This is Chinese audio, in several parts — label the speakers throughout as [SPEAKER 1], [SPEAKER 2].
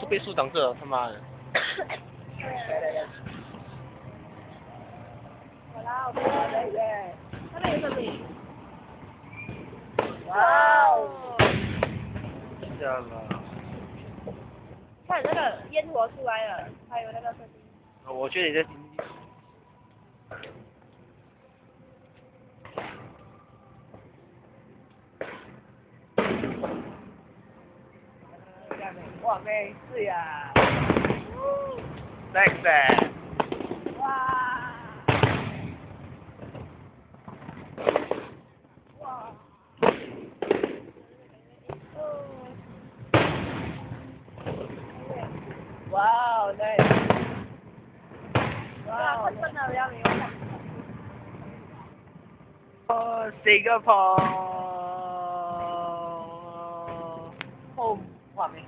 [SPEAKER 1] 树被树挡着了，他妈的。
[SPEAKER 2] 好啦，我们对对，那边有什么？
[SPEAKER 3] 哇哦！
[SPEAKER 1] 下了。
[SPEAKER 2] 看那个烟火出来了，还有那个声音。
[SPEAKER 1] 我觉得你在。
[SPEAKER 3] 哇，妹是呀。
[SPEAKER 1] Thanks。
[SPEAKER 2] 哇！哇！
[SPEAKER 3] 哇哦，nice！
[SPEAKER 2] 哇，快真的要没有看。
[SPEAKER 1] 哦，Singapore。
[SPEAKER 3] 哦，哇妹。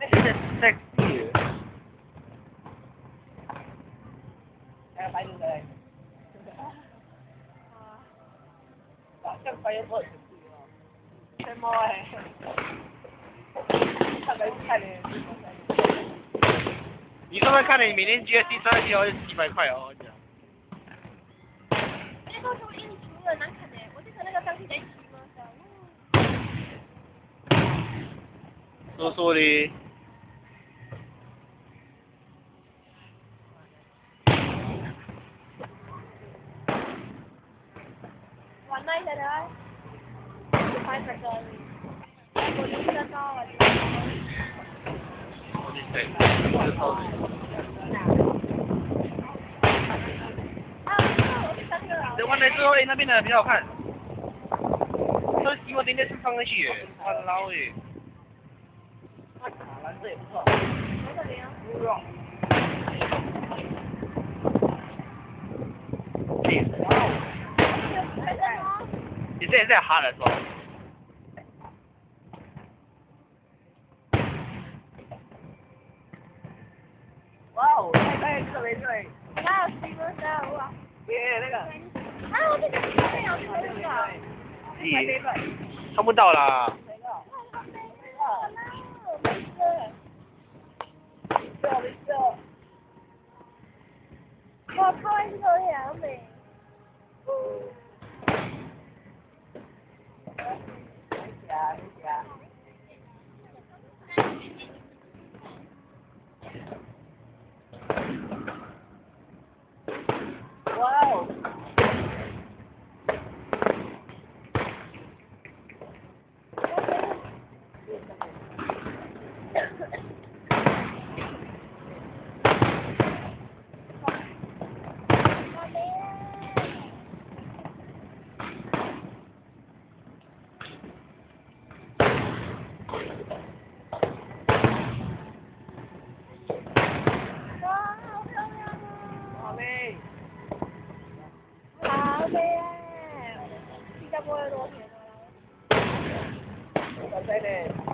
[SPEAKER 1] Sexy。
[SPEAKER 3] 还有白人的嘞。哇，这白人多很贵哦。什么？看看嘞。
[SPEAKER 1] 你刚刚看，你每天 GSC 三十条几百块哦，我讲。说说的。
[SPEAKER 2] 玩那一下的，拍这个，我就知道了。
[SPEAKER 1] 对，这完了之后，哎，那边的比较好看。这希望今天是放上去，哇老诶。
[SPEAKER 3] 蓝色也不错。
[SPEAKER 2] 哪个零？
[SPEAKER 3] 不用。
[SPEAKER 1] 你现在在哈了是吧？
[SPEAKER 3] 哇哦，太太这没对。
[SPEAKER 2] 哪有西门山哇？
[SPEAKER 3] 耶，那个。
[SPEAKER 2] 啊，我这个这边有这个这个。
[SPEAKER 1] 咦，看不到啦。
[SPEAKER 2] 我靠，这个样美。yeah, yeah. 哎！